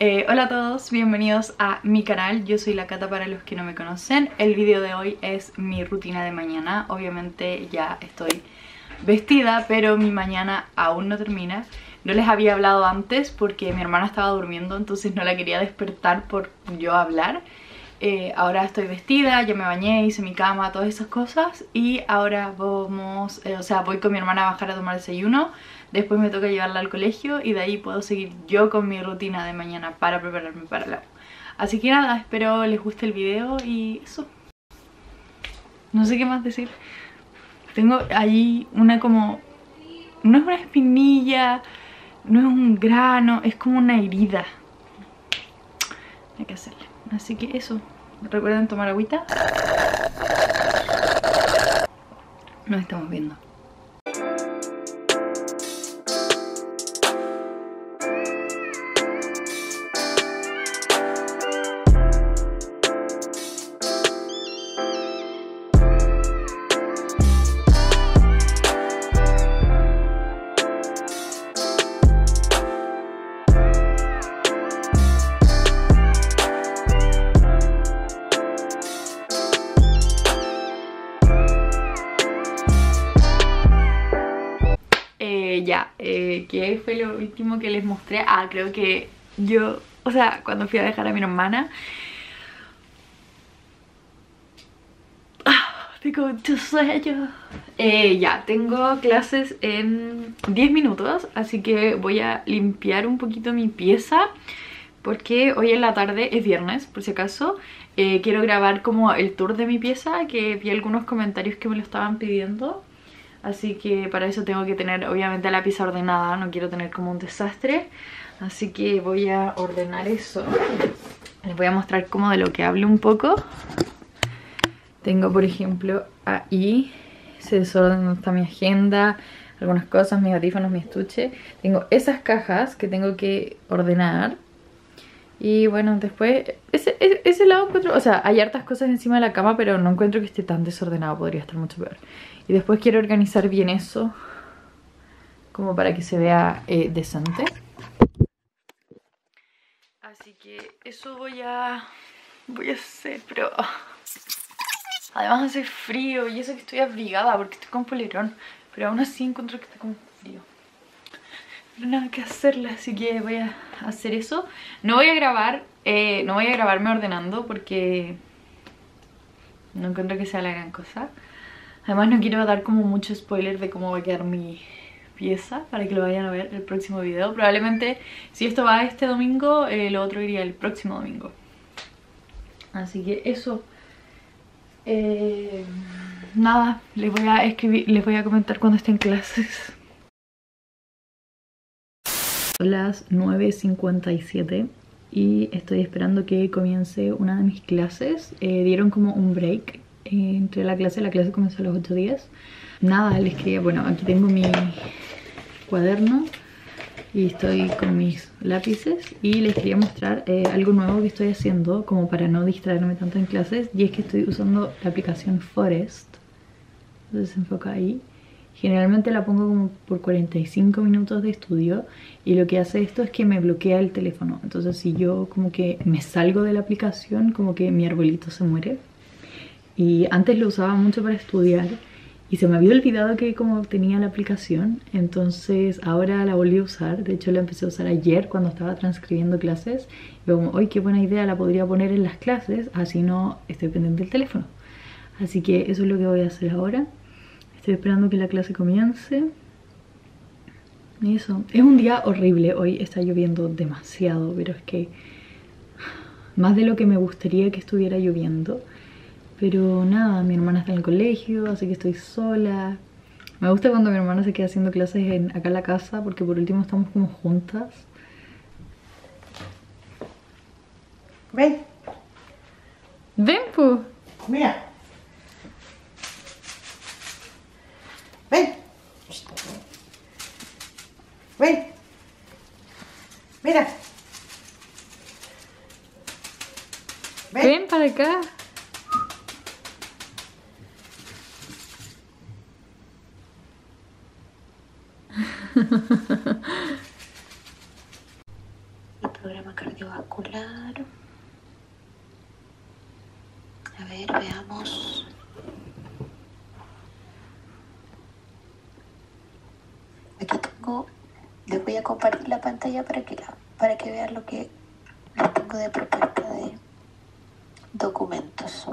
Eh, hola a todos, bienvenidos a mi canal, yo soy la Cata para los que no me conocen. El video de hoy es mi rutina de mañana, obviamente ya estoy vestida pero mi mañana aún no termina. No les había hablado antes porque mi hermana estaba durmiendo entonces no la quería despertar por yo hablar eh, ahora estoy vestida, ya me bañé, hice mi cama, todas esas cosas. Y ahora vamos, eh, o sea, voy con mi hermana a bajar a tomar desayuno. Después me toca llevarla al colegio y de ahí puedo seguir yo con mi rutina de mañana para prepararme para la Así que nada, espero les guste el video y eso. No sé qué más decir. Tengo ahí una como... No es una espinilla, no es un grano, es como una herida. Hay que hacerle. Así que eso, recuerden tomar agüita. Nos estamos viendo. ¿Qué fue lo último que les mostré? Ah, creo que yo, o sea, cuando fui a dejar a mi hermana ah, Tengo mucho sueño eh, Ya, tengo clases en 10 minutos Así que voy a limpiar un poquito mi pieza Porque hoy en la tarde es viernes, por si acaso. Eh, Quiero grabar como el tour de mi pieza Que vi algunos comentarios que me lo estaban pidiendo Así que para eso tengo que tener obviamente la pieza ordenada, no quiero tener como un desastre. Así que voy a ordenar eso. Les voy a mostrar como de lo que hablo un poco. Tengo por ejemplo ahí, se desorden está mi agenda, algunas cosas, mis audífonos, mi estuche. Tengo esas cajas que tengo que ordenar. Y bueno, después, ese, lado encuentro, o sea, hay hartas cosas encima de la cama, pero no encuentro que esté tan desordenado, podría estar mucho peor. Y después quiero organizar bien eso, como para que se vea eh, decente. Así que eso voy a, voy a hacer, pero... Además hace frío y eso que estoy abrigada porque estoy con polerón, pero aún así encuentro que está con frío nada que hacerle, así que voy a hacer eso. No voy a grabar, eh, no voy a grabarme ordenando porque no encuentro que sea la gran cosa. Además no quiero dar como mucho spoiler de cómo va a quedar mi pieza para que lo vayan a ver el próximo video. Probablemente si esto va este domingo, eh, lo otro iría el próximo domingo. Así que eso... Eh, nada, les voy a escribir, les voy a comentar cuando estén en clases son las 9.57 y estoy esperando que comience una de mis clases. Eh, dieron como un break eh, entre la clase, la clase comenzó a los 8 días. Nada, les quería, bueno, aquí tengo mi cuaderno y estoy con mis lápices y les quería mostrar eh, algo nuevo que estoy haciendo como para no distraerme tanto en clases y es que estoy usando la aplicación Forest entonces enfoca ahí Generalmente la pongo como por 45 minutos de estudio y lo que hace esto es que me bloquea el teléfono. Entonces si yo como que me salgo de la aplicación, como que mi arbolito se muere. Y antes lo usaba mucho para estudiar y se me había olvidado que como tenía la aplicación. Entonces ahora la volví a usar. De hecho la empecé a usar ayer cuando estaba transcribiendo clases. Y como, hoy qué buena idea, la podría poner en las clases, así no estoy pendiente del teléfono. Así que eso es lo que voy a hacer ahora. Estoy esperando que la clase comience. Y eso, es un día horrible. Hoy está lloviendo demasiado, pero es que más de lo que me gustaría que estuviera lloviendo. Pero nada, mi hermana está en el colegio, así que estoy sola. Me gusta cuando mi hermana se queda haciendo clases en, acá en la casa porque por último estamos como juntas. Ven, Ven, pu. mira. Ven. Ven. Mira. Ven. Ven para acá. el programa cardiovascular. A ver, veamos. Aquí tengo, les voy a compartir la pantalla para que, la, para que vean lo que tengo de propuesta documentos.